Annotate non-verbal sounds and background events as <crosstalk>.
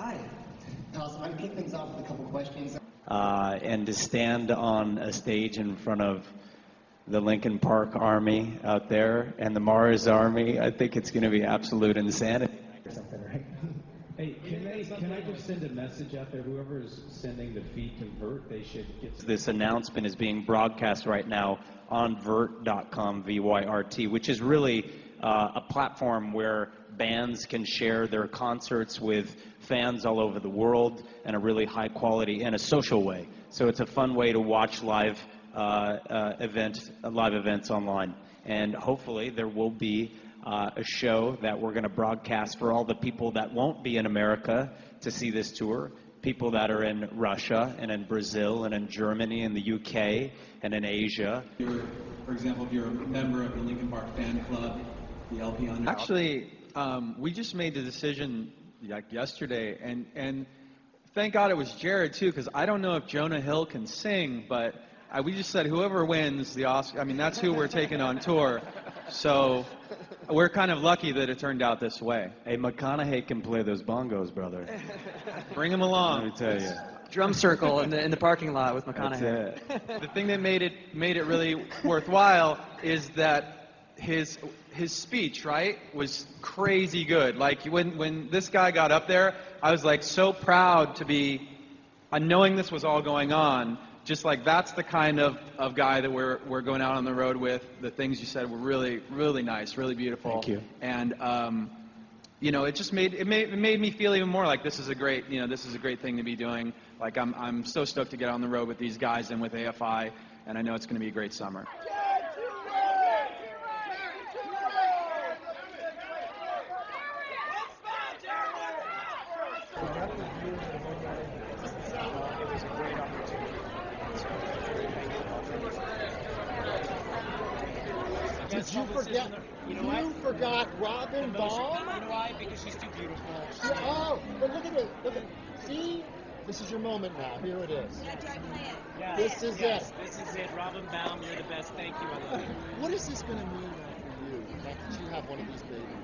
Hi. Awesome. I'm going to kick things off with a couple questions. uh, and to stand on a stage in front of the Linkin Park Army out there and the Mars Army, I think it's going to be absolute insanity. Or something, right? <laughs> Hey, can I, can I just send a message out there? Whoever's sending the feed to Vyrt, they should get. This announcement is being broadcast right now on Vyrt.com, V-Y-R-T, which is really uh, a platform where bands can share their concerts with fans all over the world in a really high quality and a social way. So it's a fun way to watch live uh, uh, event, live events online. And hopefully there will be uh, a show that we're going to broadcast for all the people that won't be in America to see this tour. People that are in Russia and in Brazil and in Germany and the UK and in Asia. For example, if you're a member of the Linkin Park Fan Club, the LP on your Actually, um, we just made the decision like yesterday, and and thank God it was Jared too, because I don't know if Jonah Hill can sing, but I, we just said whoever wins the Oscar. I mean, that's who we're taking on tour. So we're kind of lucky that it turned out this way. Hey, McConaughey can play those bongos, brother. Bring him along. Let me tell you. Drum circle in the in the parking lot with That's McConaughey. it. The thing that made it made it really worthwhile is that his his speech, right, was crazy good. Like when when this guy got up there, I was like so proud to be uh, knowing this was all going on. Just like that's the kind of, of guy that we're we're going out on the road with. The things you said were really really nice, really beautiful. Thank you. And um, you know, it just made it made it made me feel even more like this is a great you know this is a great thing to be doing. Like I'm I'm so stoked to get on the road with these guys and with AFI, and I know it's going to be a great summer. Did you forget? You, forgot Robin Ball? You know why? Because she's too beautiful. Yeah, oh, but look at it. Look at See? This is your moment now. Here it is. Yeah, do I play it? Yes. This is yes, it. This is it. Robin Baum, you're the best. Thank you. I love you. What is this going to mean for you? That you have one of these babies.